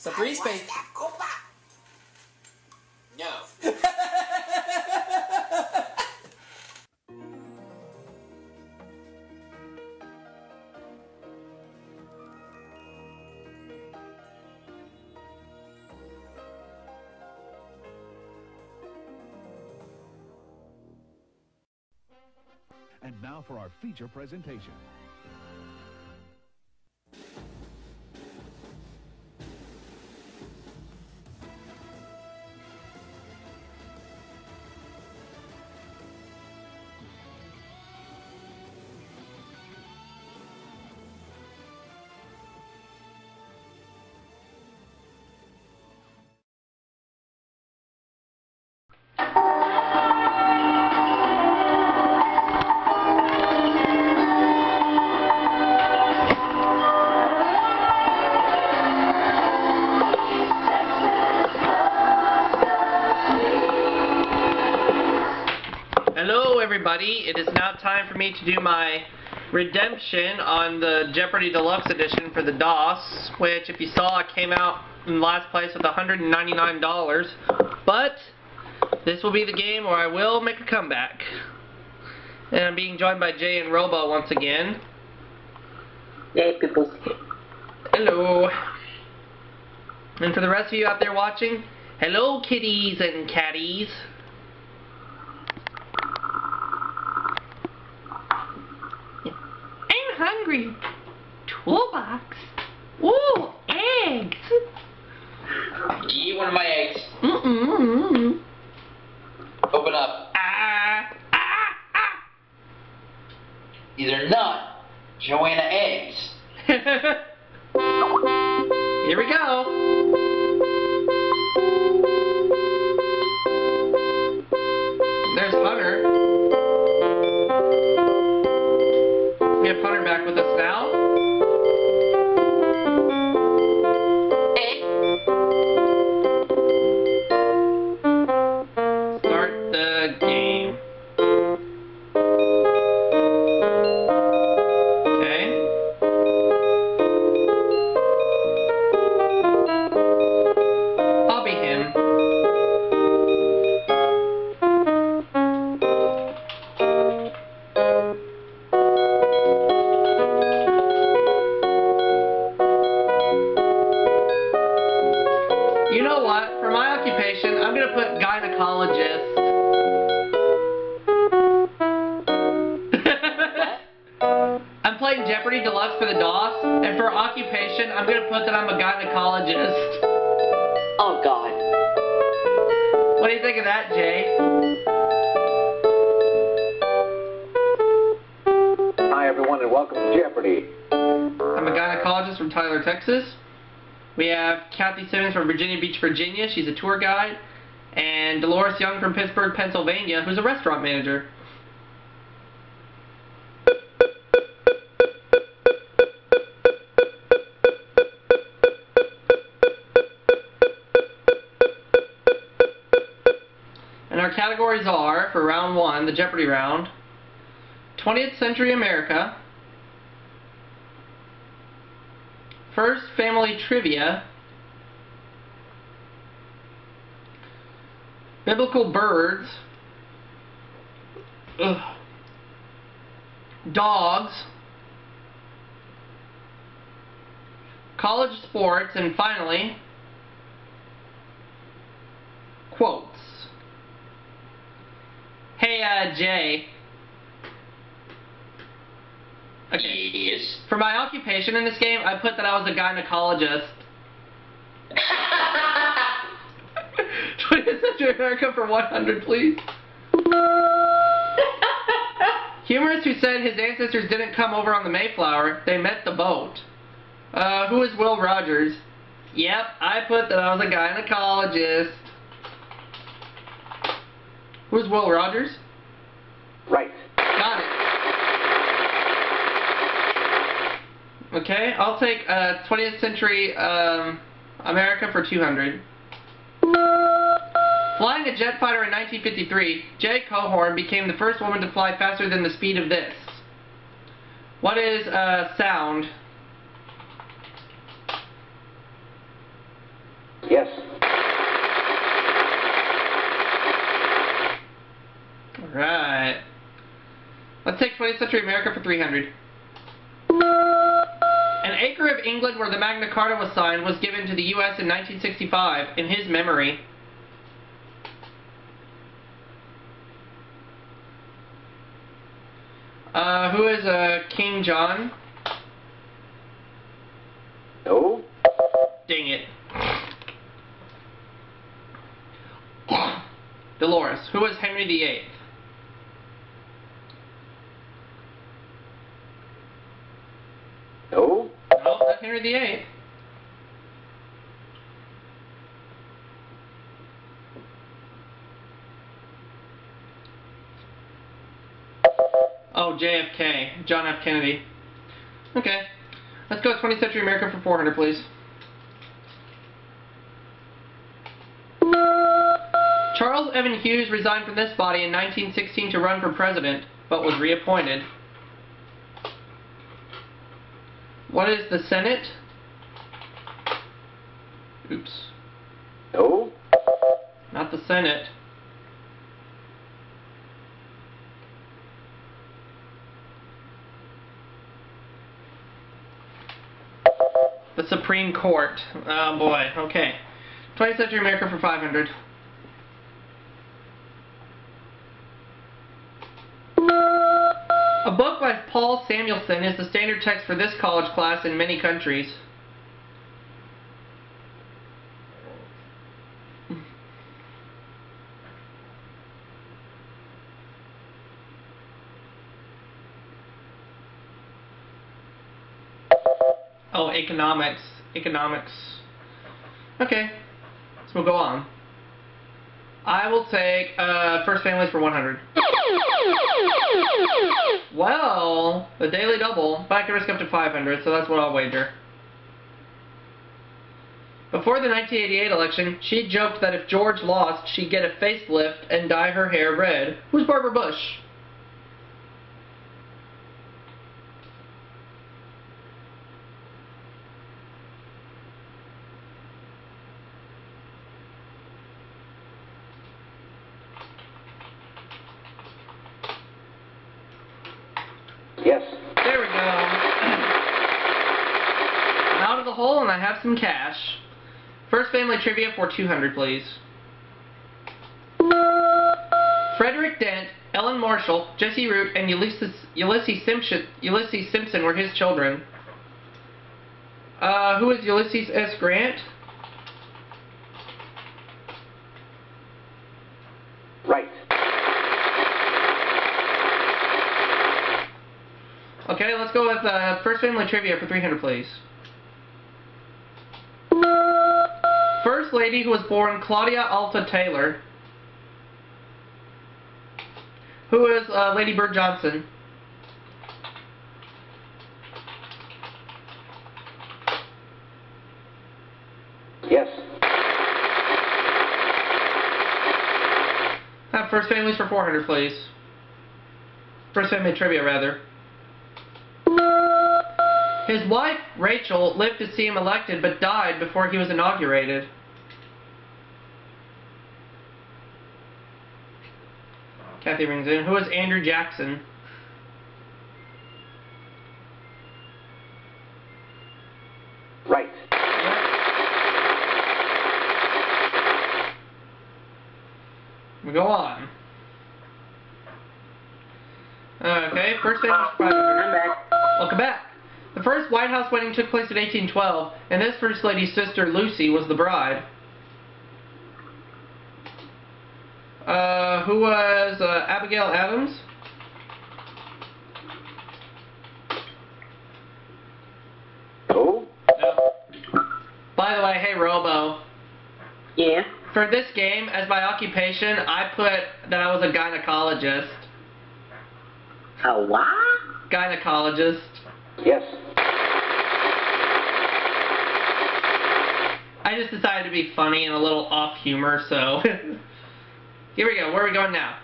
Sa free space. No. And now for our feature presentation. Everybody. It is now time for me to do my redemption on the Jeopardy Deluxe Edition for the DOS, which, if you saw, I came out in last place with $199. But this will be the game where I will make a comeback. And I'm being joined by Jay and Robo once again. Yay, people. Hello. And for the rest of you out there watching, hello, kitties and catties. I'm hungry. Toolbox. Ooh, eggs. Eat one of my eggs. Mm-mm. Open up. Ah, ah, ah. These are not Joanna eggs. Here we go. From Virginia Beach, Virginia. She's a tour guide. And Dolores Young from Pittsburgh, Pennsylvania, who's a restaurant manager. And our categories are, for round one, the Jeopardy round, 20th Century America, First Family Trivia, Biblical Birds, ugh, Dogs, College Sports, and finally, Quotes. Hey, uh, Jay. Okay. Yes. For my occupation in this game, I put that I was a gynecologist. 20th Century America for 100, please. Humorist who said his ancestors didn't come over on the Mayflower, they met the boat. Uh, who is Will Rogers? Yep, I put that I was a gynecologist. Who's Will Rogers? Right. Got it. Okay, I'll take uh, 20th century um, America for 200. Flying a jet fighter in 1953, Jackie Cochran became the first woman to fly faster than the speed of this. What is uh, sound? Yes. Alright. Let's take 20th Century America for 300. An acre of England where the Magna Carta was signed was given to the U.S. in 1965 in his memory. Uh, who is uh, King John? No. Dang it. Dolores. Who was Henry VIII? No. No, not Henry VIII. Oh, JFK. John F. Kennedy. Okay. Let's go 20th Century America for 400, please. Charles Evans Hughes resigned from this body in 1916 to run for president, but was reappointed. What is the Senate? Oops. No. Not the Senate. The Supreme Court. Oh boy, okay. 20th Century America for 500. A book by Paul Samuelson is the standard text for this college class in many countries. Oh, economics. Economics. Okay. So we'll go on. I will take uh, First Families for 100. Well, the Daily Double, but risk up to 500, so that's what I'll wager. Before the 1988 election, she joked that if George lost, she'd get a facelift and dye her hair red. Who's Barbara Bush? Yes. There we go. I'm out of the hole and I have some cash. First family trivia for 200, please. Frederick Dent, Ellen Marshall, Jesse Root, and Ulysses, Ulysses, Simpson, Ulysses Simpson were his children. Uh, who is Ulysses S. Grant? Right. Okay, let's go with uh, first family trivia for 300, please. First lady who was born Claudia Alta Taylor. Who is uh, Lady Bird Johnson? Yes. Have first families for 400, please. First family trivia, rather. His wife, Rachel, lived to see him elected but died before he was inaugurated. Kathy rings in. Who is Andrew Jackson? Right. We go on. Okay, first family for 500. I'm back. Welcome back. The first White House wedding took place in 1812, and this First Lady's sister, Lucy, was the bride. Uh, who was uh, Abigail Adams? No. By the way, hey Robo, Yeah. for this game, as my occupation, I put that I was a gynecologist. A what? Gynecologist. Yes. I just decided to be funny and a little off humor, so. Here we go. Where are we going now?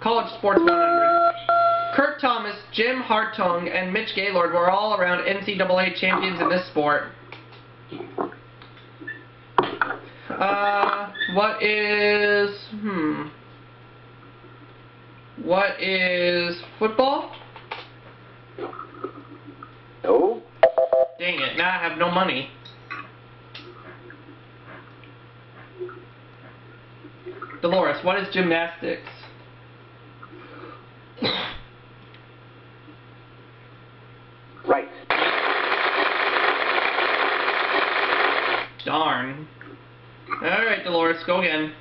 College Sports 100. Kurt Thomas, Jim Hartung, and Mitch Gaylord were all around NCAA champions in this sport. Uh, what is hmm? What is football? No. Dang it! Now I have no money. Dolores, what is gymnastics? Right. Darn. Alright, Dolores, go again.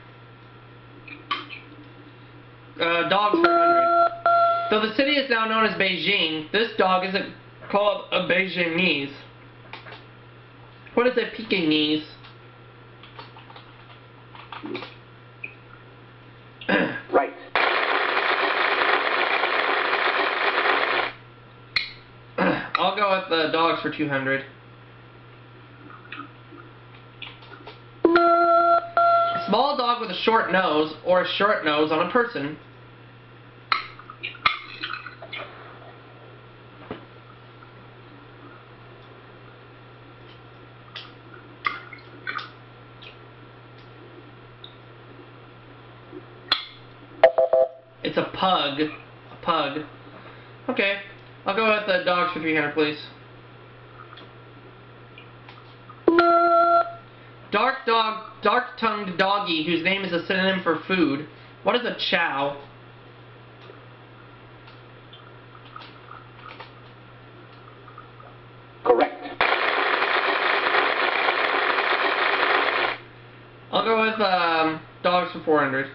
Uh, dogs for 100. Though the city is now known as Beijing, this dog isn't called a Beijingese. What is a Pekingese? Right. I'll go with the dogs for 200. A small dog with a short nose, or a short nose on a person. It's a pug. A pug. Okay. I'll go with the dogs for 300, please. Dark dog, dark-tongued doggy whose name is a synonym for food. What is a chow? Correct. I'll go with um, dogs for 400.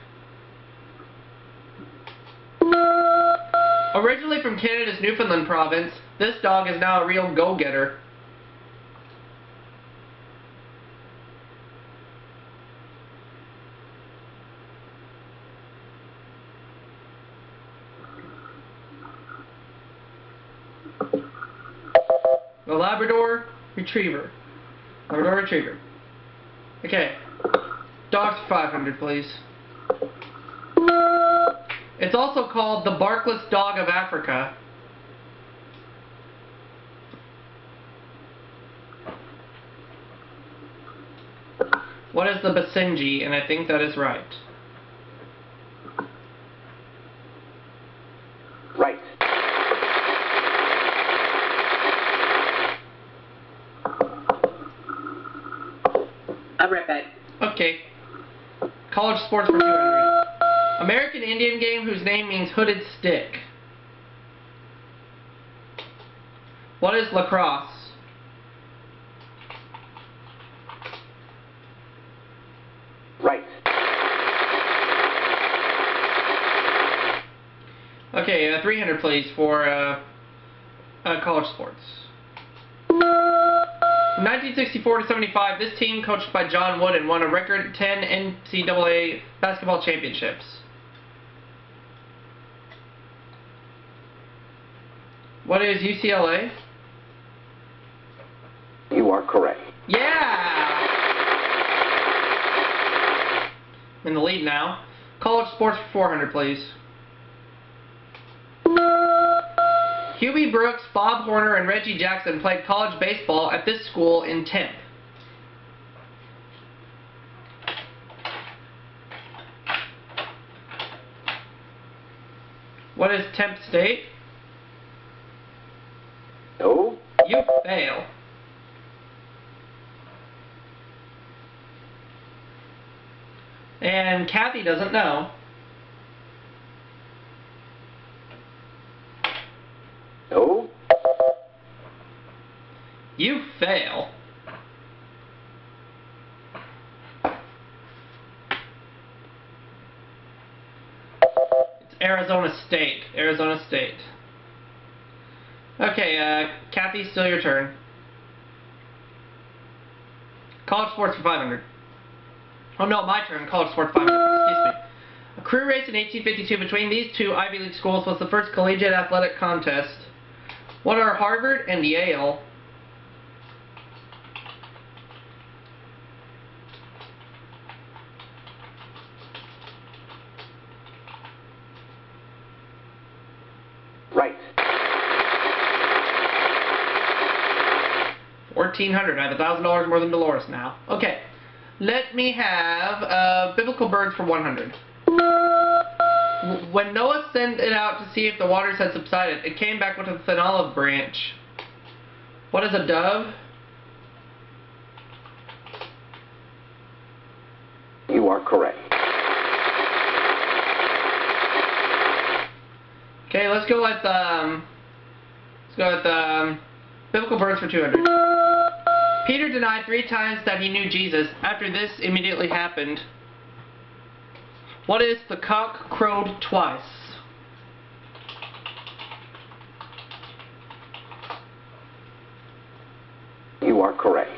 Originally from Canada's Newfoundland province, this dog is now a real go-getter. The Labrador Retriever. Labrador Retriever. Okay. Dogs 500, please. It's also called the barkless dog of Africa. What is the Basenji? And I think that is right. Right. I'll be right back. Okay. College sports for 200. American Indian game whose name means hooded stick. What is lacrosse? Right. Okay, uh, 300 please for uh, uh, college sports. From 1964 to 75, this team, coached by John Wooden, won a record 10 NCAA basketball championships. What is UCLA? You are correct. Yeah! In the lead now. College sports for 400, please. Hubie Brooks, Bob Horner, and Reggie Jackson played college baseball at this school in Tempe. What is Tempe State? No. You fail. And Kathy doesn't know. No. You fail. It's Arizona State. Arizona State. Okay, uh, Kathy, still your turn. College sports for 500. Oh no, my turn. College sports 500. Excuse me. A crew race in 1852 between these two Ivy League schools was the first collegiate athletic contest. What are Harvard and Yale? 1400 I have $1,000 more than Dolores now. Okay. Let me have uh, biblical birds for 100. W- When Noah sent it out to see if the waters had subsided, it came back with a thin olive branch. What is a dove? You are correct. Okay, let's go with um, let's go with um, biblical birds for 200. Peter denied three times that he knew Jesus. After this immediately happened, what is the cock crowed twice? You are correct.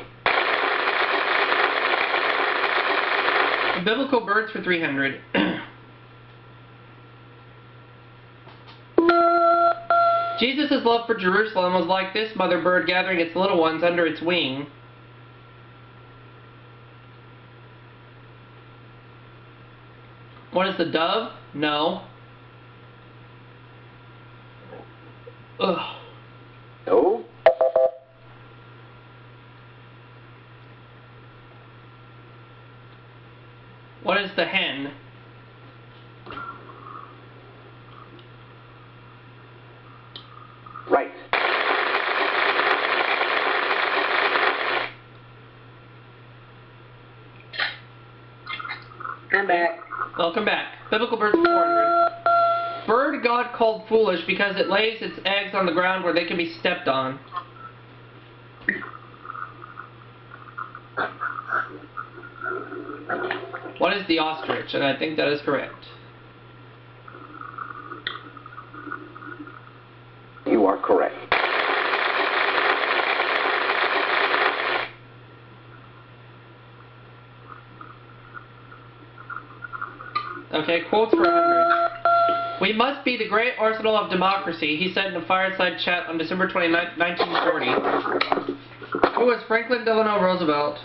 Biblical birds for 300. Jesus' love for Jerusalem was like this mother bird gathering its little ones under its wing. What is the dove? No. Ugh. No. What is the hen? Right. I'm back. Welcome back. Biblical birds for 400. Bird God called foolish because it lays its eggs on the ground where they can be stepped on. What is the ostrich? And I think that is correct. You are correct. Okay, quotes for 100. We must be the great arsenal of democracy, he said in a fireside chat on December 29, 1940. Who was Franklin Delano Roosevelt?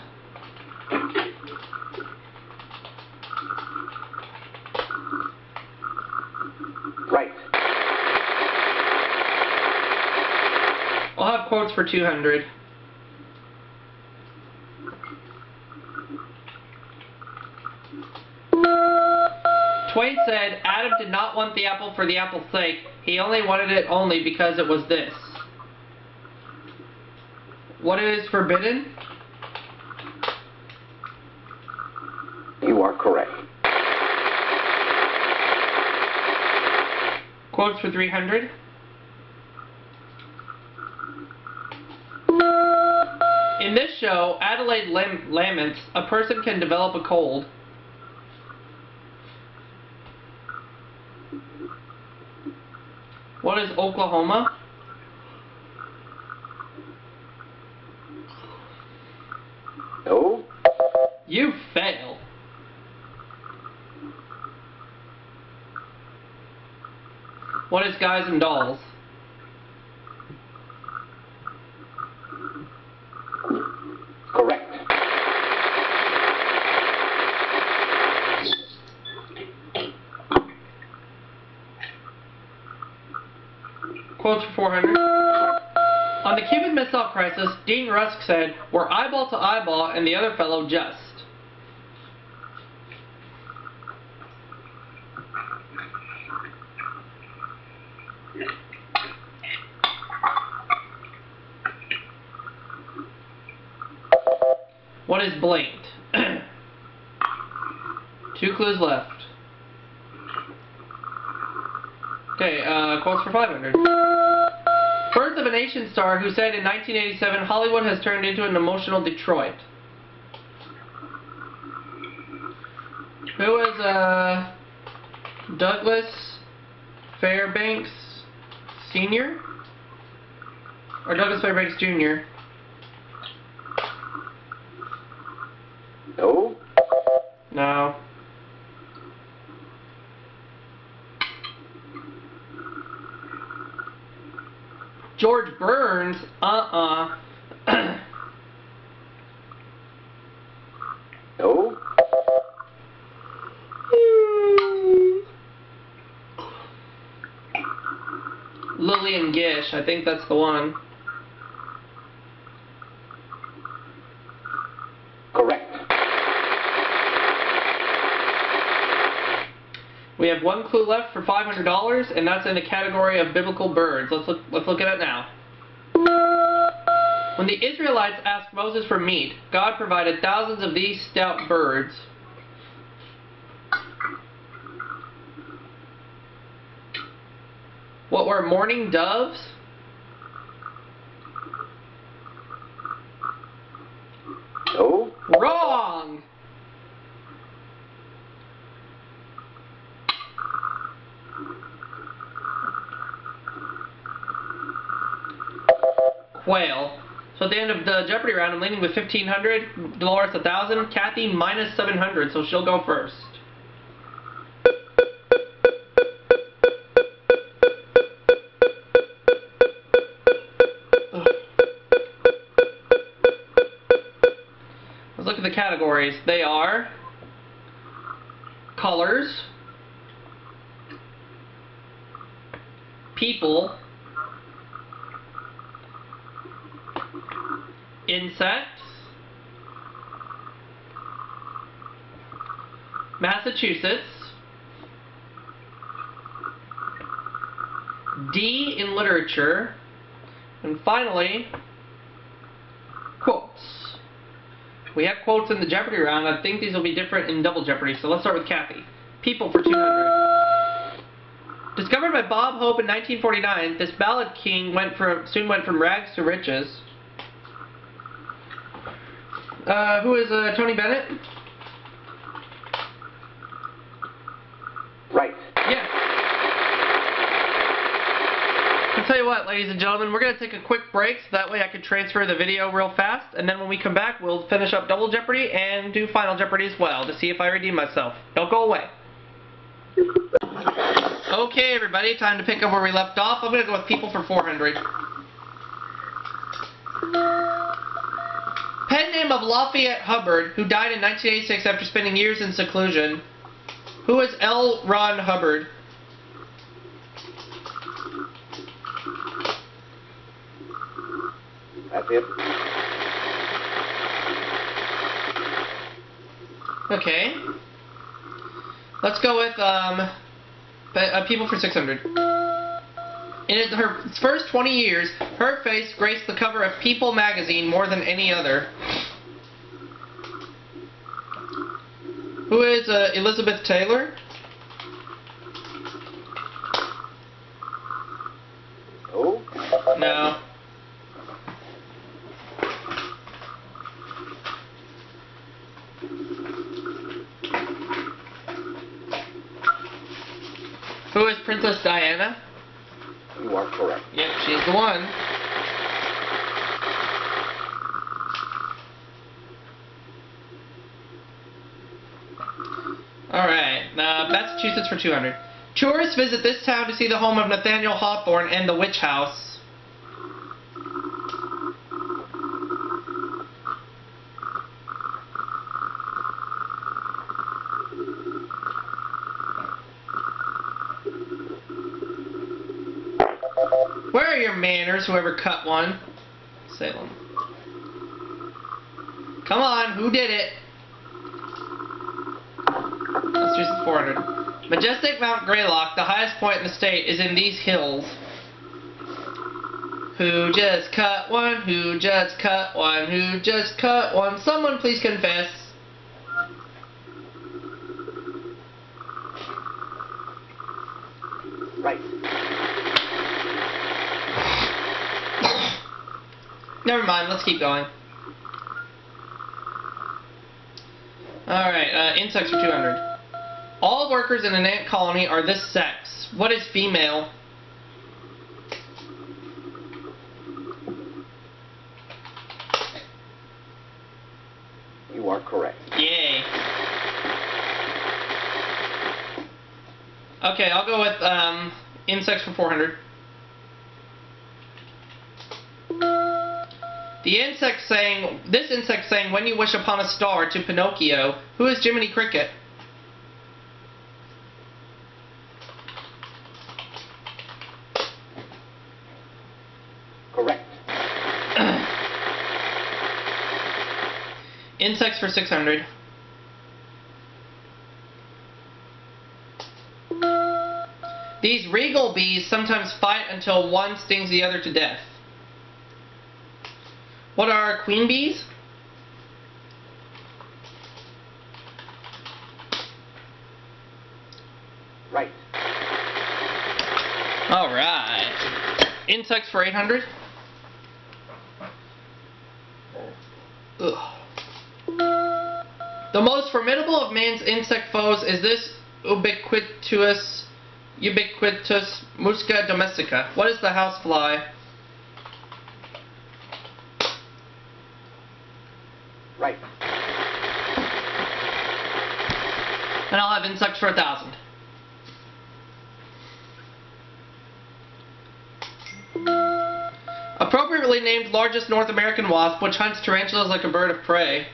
Right. I'll have quotes for 200. Twain said Adam did not want the apple for the apple's sake. He only wanted it only because it was this. What is forbidden? You are correct. Quotes for 300. In this show, Adelaide lam- laments a person can develop a cold. What is Oklahoma? No. You fail. What is Guys and Dolls? Quotes for 400. On the Cuban Missile Crisis, Dean Rusk said, We're eyeball to eyeball and the other fellow just. What is blinked? Two clues left. Okay, uh, quotes for 500. Birth of a Nation star who said in 1987 Hollywood has turned into an emotional Detroit. Who is, uh, Douglas Fairbanks Sr.? Or Douglas Fairbanks Jr.? Lillian Gish, I think that's the one. Correct. We have one clue left for $500, and that's in the category of biblical birds. Let's look, let's look at it now. When the Israelites asked Moses for meat, God provided thousands of these stout birds Were mourning doves? No. Wrong! Quail. So at the end of the Jeopardy round, I'm leading with 1500, Dolores 1000, Kathy minus 700, so she'll go first. Categories. They are colors, people, insects, Massachusetts, D in literature, and finally, quotes. We have quotes in the Jeopardy round. I think these will be different in Double Jeopardy. So let's start with Kathy. People for 200. Discovered by Bob Hope in 1949, this ballad king went from soon went from rags to riches. Uh, who is uh, Tony Bennett? Right. Yeah. I'll tell you what, ladies and gentlemen, we're going to take a quick break so that way I can transfer the video real fast, and then when we come back, we'll finish up Double Jeopardy and do Final Jeopardy as well to see if I redeem myself. Don't go away. Okay, everybody, time to pick up where we left off. I'm going to go with people for 400. Pen name of Lafayette Hubbard, who died in 1986 after spending years in seclusion. Who is L. Ron Hubbard? It. Okay. Let's go with um, uh, people for 600. In her first 20 years, her face graced the cover of People magazine more than any other. Who is uh, Elizabeth Taylor? No. No. Who is Princess Diana? You are correct. Yep, she's the one. Alright, uh, Massachusetts for 200. Tourists visit this town to see the home of Nathaniel Hawthorne and the Witch House. Where are your manners, whoever cut one? Salem. Come on, who did it? Let's Massachusetts 400. Majestic Mount Greylock, the highest point in the state, is in these hills. Who just cut one? Who just cut one? Who just cut one? Someone please confess. Right. Never mind, let's keep going. Alright, uh, insects for 200. All workers in an ant colony are this sex. What is female? You are correct. Yay. Okay, I'll go with um, insects for 400. The insect saying, this insect saying, when you wish upon a star to Pinocchio, who is Jiminy Cricket? Correct. Insects for 600. These regal bees sometimes fight until one stings the other to death. What are queen bees? Right. Alright. Insects for 800. Ugh. The most formidable of man's insect foes is this ubiquitous ubiquitous musca domestica. What is the housefly? Right. And I'll have insects for a thousand. Appropriately named largest North American wasp, which hunts tarantulas like a bird of prey.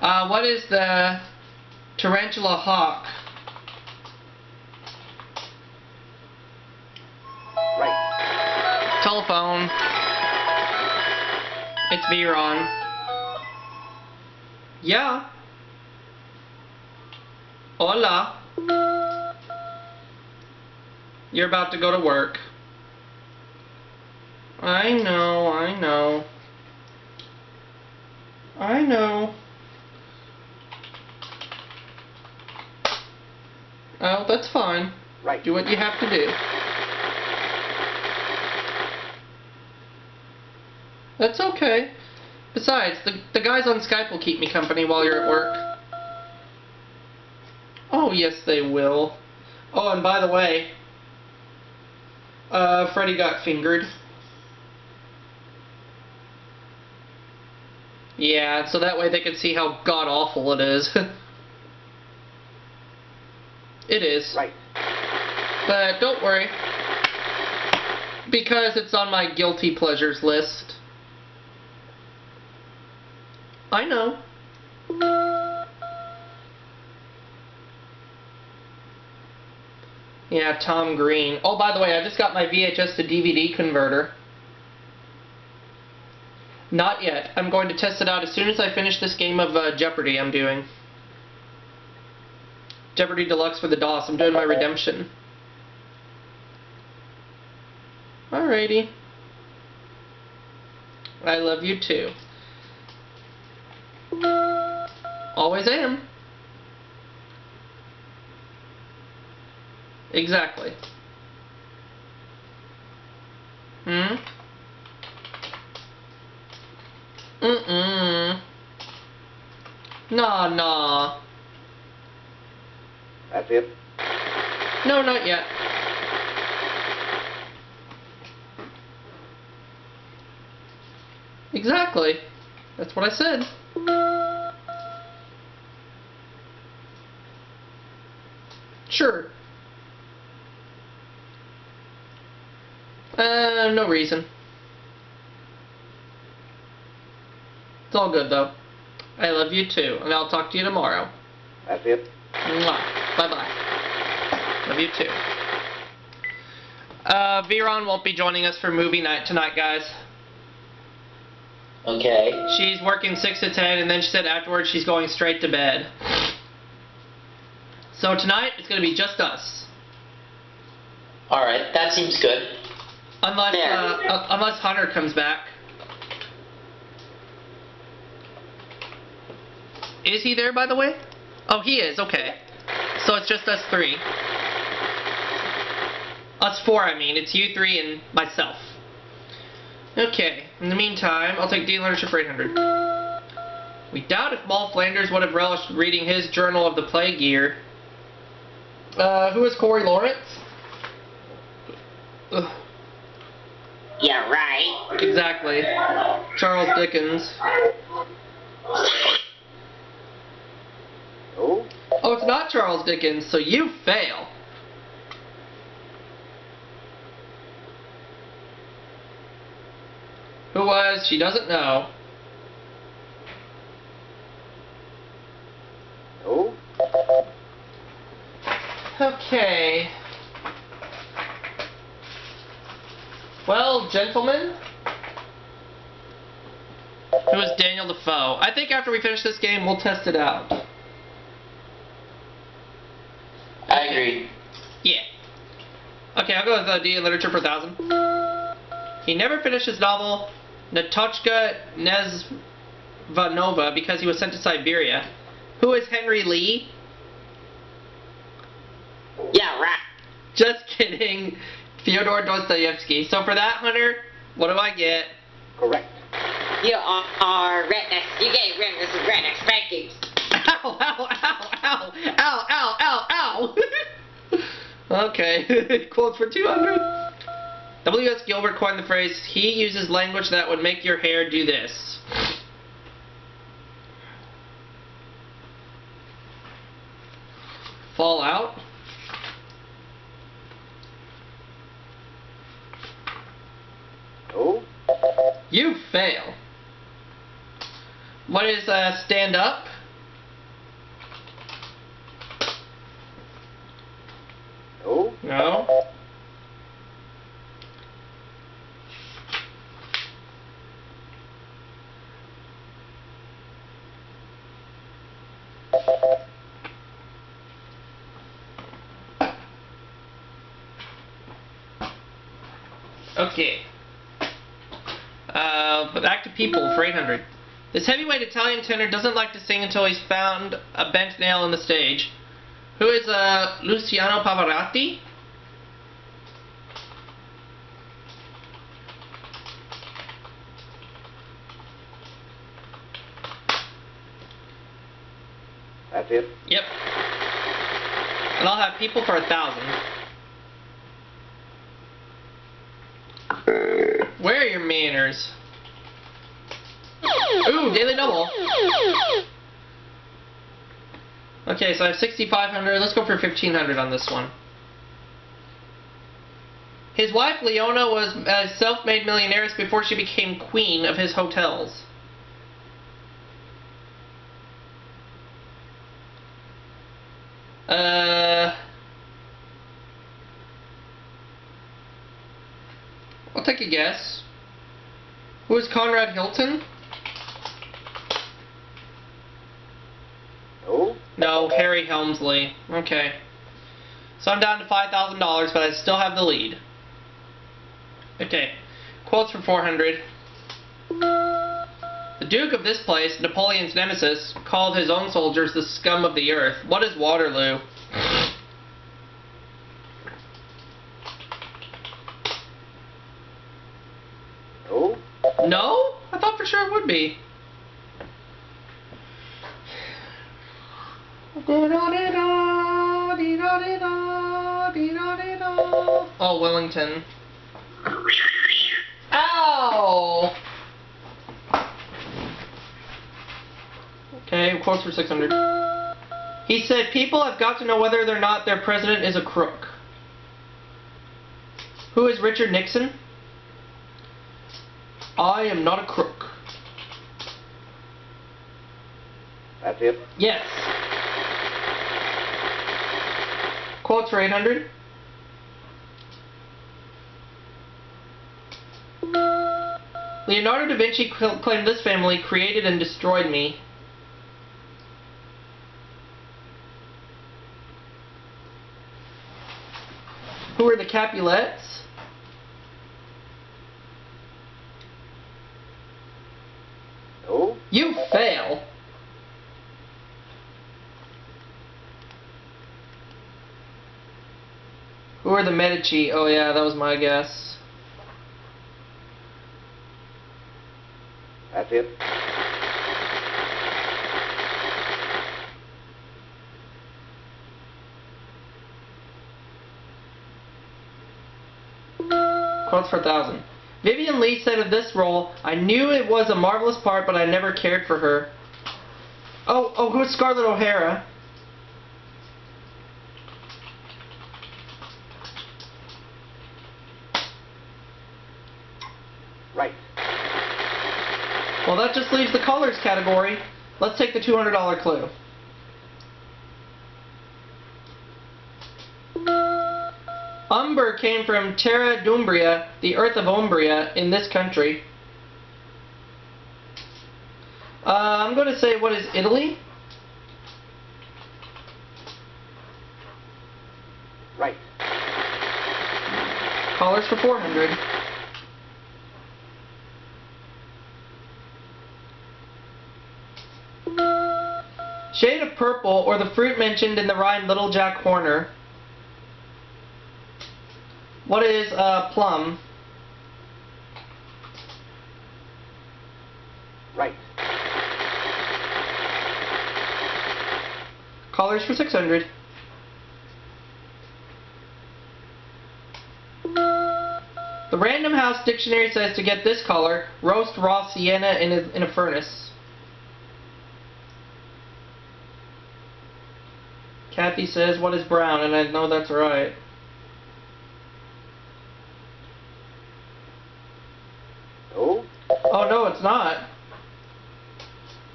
Uh, what is the tarantula hawk? Right. Telephone. It's Viron. Yeah. Hola. You're about to go to work. I know, I know. I know. Oh, that's fine. Right. Do what you have to do. That's okay. Besides, the, the guys on Skype will keep me company while you're at work. Oh, yes, they will. Oh, and by the way, uh, Freddy got fingered. Yeah, so that way they can see how god awful it is. it is. Right. But don't worry. Because it's on my guilty pleasures list. I know. Yeah, Tom Green. Oh, by the way, I just got my VHS to DVD converter. Not yet. I'm going to test it out as soon as I finish this game of uh, Jeopardy I'm doing. Jeopardy Deluxe for the DOS. I'm doing my redemption. Alrighty. I love you too. Always am. Exactly. Hmm? Mm-mm. Nah, nah. That's it. No, not yet. Exactly. That's what I said. Sure. Uh, no reason. It's all good though. I love you too, and I'll talk to you tomorrow. That's it. Bye bye. Love you too. Uh, Viron won't be joining us for movie night tonight, guys. Okay. She's working 6 to 10, and then she said afterwards she's going straight to bed. So tonight, it's going to be just us. Alright, that seems good. Unless, uh, unless Hunter comes back. Is he there, by the way? Oh, he is, okay. So it's just us three. Us four, I mean. It's you three and myself. Okay, in the meantime, I'll take for 800. We doubt if Moll Flanders would have relished reading his Journal of the Plague Year. Uh, who is Corey Lawrence? Ugh. Yeah, right. Exactly. Charles Dickens. Oh, Oh, it's not Charles Dickens, so you fail. Who was? She doesn't know. oh, Okay. Well, gentlemen, it was Daniel Defoe? I think after we finish this game, we'll test it out. I agree. Yeah. Okay, I'll go with uh, D in literature for 1,000. He never finished his novel, Netochka Nezvanova, because he was sent to Siberia. Who is Henry Lee? Yeah, right. Just kidding. Fyodor Dostoevsky. So for that, Hunter, what do I get? Correct. You are, are rednecks. You gave rednecks some redneck spankings. Ow, ow, ow, ow, ow, ow, ow, ow. okay, quotes for 200. W.S. Gilbert coined the phrase, he uses language that would make your hair do this. Fallout. No. You fail. What is uh, stand up? No. No. Okay. Uh, but back to people for 800. This heavyweight Italian tenor doesn't like to sing until he's found a bent nail in the stage. Who is uh, Luciano Pavarotti? That's it. Yep. And I'll have people for a thousand. Where are your manners? Ooh, daily double. Okay, so I have 6,500. Let's go for 1,500 on this one. His wife Leona was a self-made millionaire before she became queen of his hotels. Uh, I'll take a guess. Who is Conrad Hilton? No. Harry Helmsley. Okay. So I'm down to $5,000, but I still have the lead. Okay. Quotes for 400. The Duke of this place, Napoleon's nemesis, called his own soldiers the scum of the earth. What is Waterloo? No. No? I thought for sure it would be. Oh, Wellington. Ow! Okay, quotes for 600. He said, people have got to know whether or not their president is a crook. Who is Richard Nixon? I am not a crook. That's it. Yes. Quotes for 800. Leonardo da Vinci claimed this family created and destroyed me. Who are the Capulets? No. You fail. Who are the Medici? Oh yeah, that was my guess. That's it. Quotes for a thousand. Vivien Leigh said of this role, I knew it was a marvelous part, but I never cared for her. Oh, oh, who's Scarlett O'Hara? Right. Well, that just leaves the colors category. Let's take the $200 clue. Umber came from Terra d'Umbria, the earth of Umbria, in this country. Uh, I'm going to say, what is Italy? Right. Callers for 400. Shade of purple or the fruit mentioned in the rhyme Little Jack Horner. What is uh, plum? Right. Callers for 600. The Random House Dictionary says to get this color, roast raw sienna in a, in a furnace. Kathy says, what is brown? And I know that's right. No. Oh, no, it's not.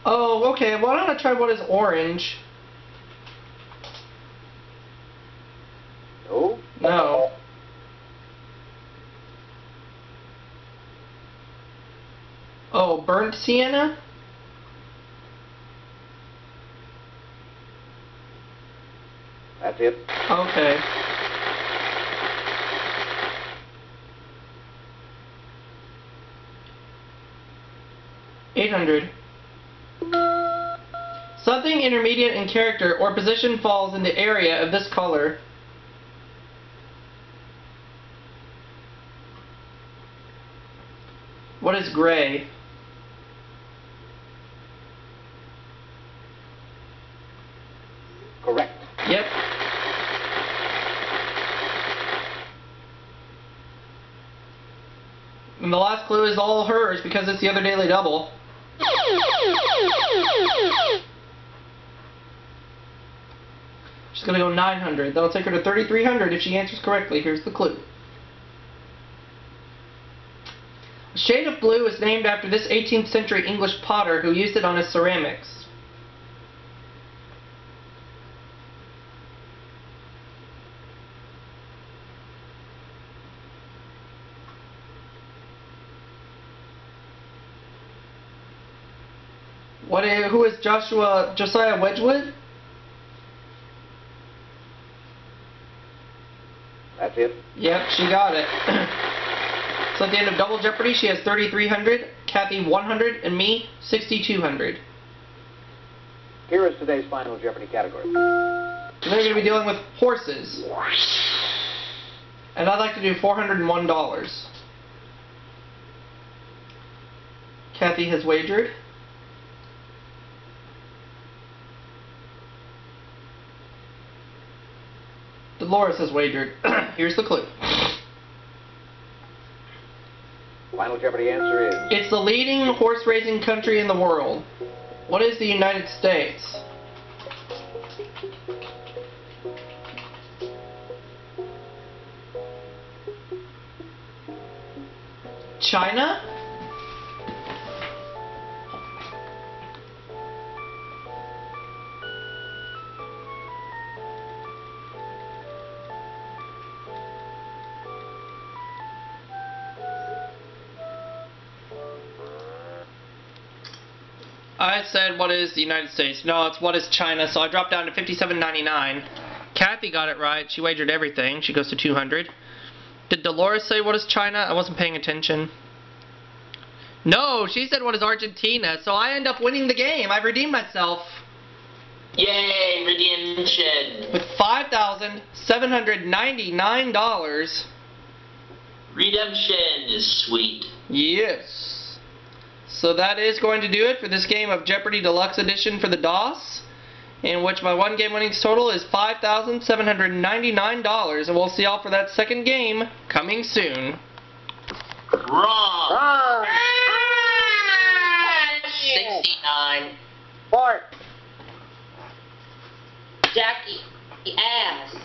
Oh, okay. Why don't I try what is orange? No. No. Oh, burnt sienna? That's it. Okay. Eight hundred. Something intermediate in character or position falls in the area of this color. What is gray? Correct. Yep. And the last clue is all hers because it's the other daily double. She's gonna go 900. That'll take her to 3,300 if she answers correctly. Here's the clue. A shade of blue is named after this 18th century English potter who used it on his ceramics. What? Joshua Josiah Wedgwood? That's it. Yep, she got it. so at the end of Double Jeopardy, she has 3,300, Kathy 100, and me 6,200. Here is today's final Jeopardy category. So they're going to be dealing with horses. And I'd like to do $401. Kathy has wagered. Dolores has wagered. Here's the clue. Final Jeopardy answer is It's the leading horse racing country in the world. What is the United States? China? I said, what is the United States? No, it's what is China, so I dropped down to 57.99. Kathy got it right. She wagered everything. She goes to 200. Did Dolores say what is China? I wasn't paying attention. No, she said what is Argentina, so I end up winning the game. I've redeemed myself Yay, redemption. with $5,799. Redemption is sweet. Yes. So that is going to do it for this game of Jeopardy Deluxe Edition for the DOS, in which my one game winnings total is $5,799, and we'll see y'all for that second game coming soon. Wrong. Wrong. 69. Bart. Jackie. the Ass.